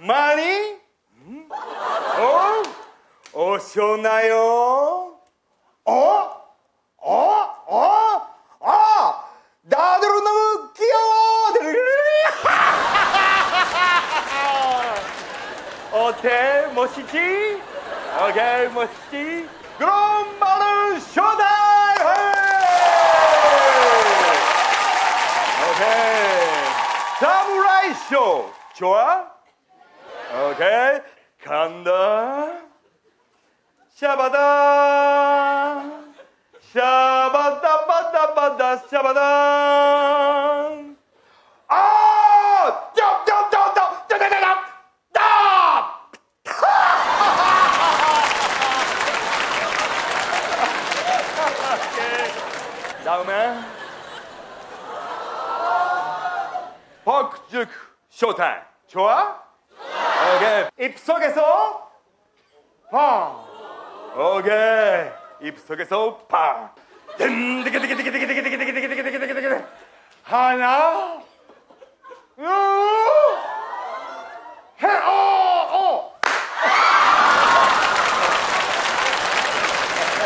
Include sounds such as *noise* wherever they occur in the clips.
많이 어? 어 오셨나요? 어? 어? 어? 아! 나더러 너무 귀여워! *laughs* 어때? 멋있지? 오케이, 멋있지? 그럼 많은 쇼다! 오케이. 사무라이 쇼! 좋아? Okay? 神田シャバダシャバダバダバダシャバダあードドドドドドドドドーダウメンパク塾ショータイム今日は 오케이. 입속에서 팡. 오케이. 입속에서 팡. 하나. 해. 어. 어.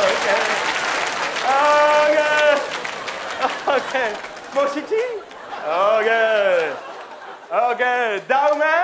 오케이. 오케이. 멋있지? 오케이. 오케이. 다음에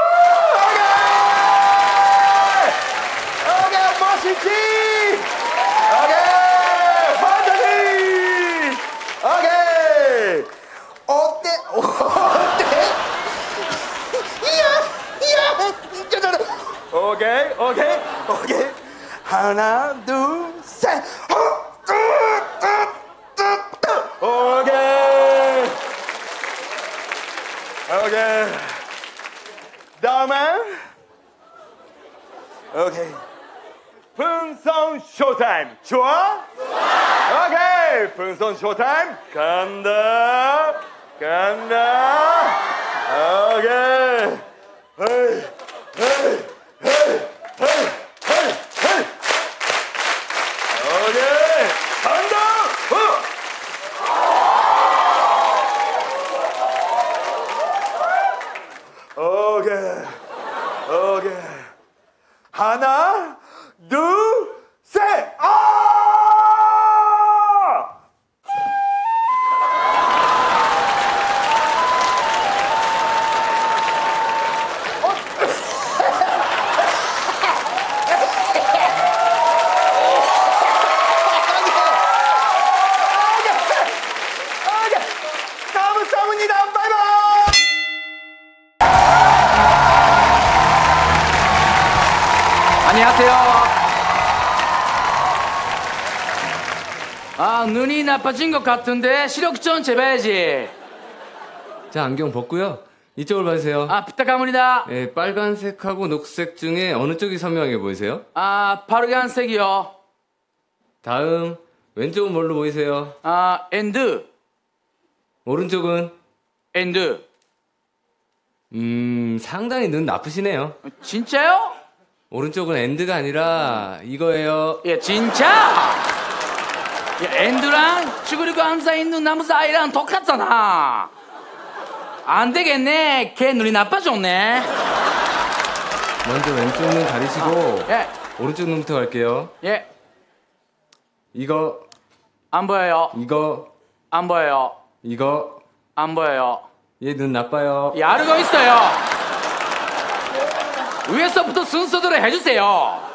오케이, 오케이, 오케이. 하나, 둘, 셋. 오케이. 오케이. 다음에 오케이. 풍선 쇼타임. 좋아? 오케이. 풍선 쇼타임. 간다. 간다. 오케이. 헤이. 헤이. 헤이. 헤이. 헤이. 오케이. 간다. 어. 오케이. 오케이. 하나, 안녕하세요. 아, 눈이 나빠진 것 같은데 시력 좀 재봐야지. 자, 안경 벗고요. 이쪽을 봐주세요. 아, 부탁합니다. 예, 빨간색하고 녹색 중에 어느 쪽이 선명하게 보이세요? 아, 빨간색이요. 다음, 왼쪽은 뭘로 보이세요? 아, 엔드, 오른쪽은? 엔드. 음, 상당히 눈 나쁘시네요. 진짜요? 오른쪽은 엔드가 아니라 이거예요. 예, 진짜? 야, 엔드랑 쭈그리고 앉아있는 나무 사이랑 똑같잖아. 안 되겠네. 꽤 눈이 나빠졌네. 먼저 왼쪽 눈 가리시고, 예, 오른쪽 눈부터 갈게요. 예. 이거, 안 보여요. 이거, 안 보여요. 이거, 안 보여요. 얘 눈 나빠요. 예, 알고 있어요. 위에서부터 순서대로 해주세요.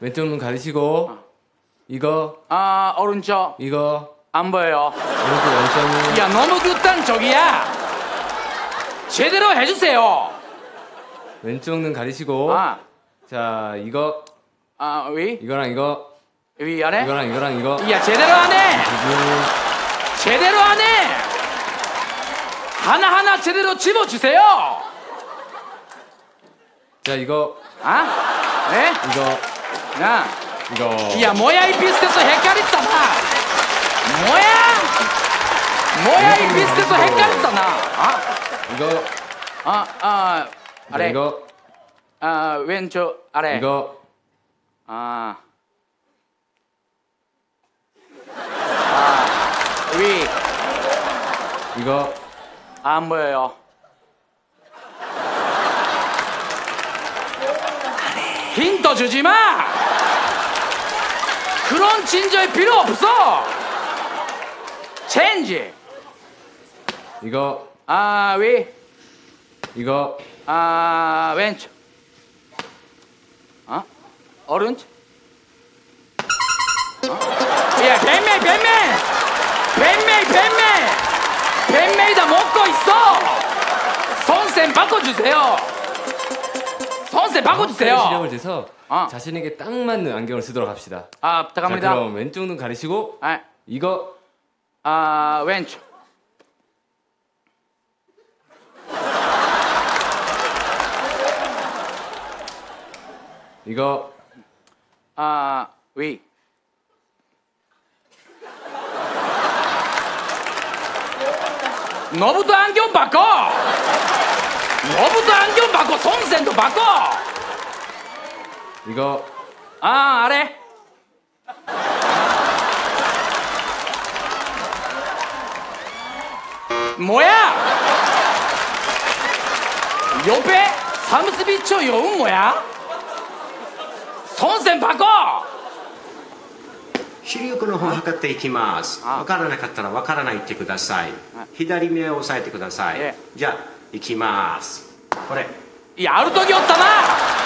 왼쪽 눈 가리시고, 이거, 아, 오른쪽. 이거, 안 보여요. 오른쪽 왼쪽 눈. 야, 너무 극단적이야. 제대로 해주세요. 왼쪽 눈 가리시고, 아, 자, 이거, 아, 위? 이거랑 이거, 위 아래? 이거랑 이거랑 이거. 야, 제대로 안 해. 지금 제대로 안 해. 하나하나 제대로 집어주세요. 자 이거 아? 네? 이거 야, 이거 야, 뭐야, 이 비슷해서 헷갈렸잖아. 뭐야? 뭐야, 이 헷갈렸다 나. 아, 이거 아, 아, 아 래. 이거 아, 왼쪽 아래. 이거 아. 아, 위. 이거 안 보여요. 힌트 주지 마! 그런 진저일 필요 없어! 체인지! 이거 아, 위. 이거 아, 왼쪽. 어? 오른쪽. 어? 야, 뱀매, 뱀매! 뱀매, 뱀매! 뱀매이다 먹고 있어! 선생 바꿔주세요! 선생 바꿔주세요! 시력을 재서 아. 자신에게 딱 맞는 안경을 쓰도록 합시다. 아, 자, 부탁합니다. 그럼 왼쪽 눈 가리시고 아, 이거 아, 왼쪽. 이거 아, 위. 너부터 안경 바꿔! 너부터 안경 바꿔! 선생도 바꿔! 行こうあああれもやよべサムスビッチを呼ぶもや孫先バコ視力の方測っていきます。分からなかったら分からないってください。左目を押さえてください。じゃあいきます。これ。いやある時おったな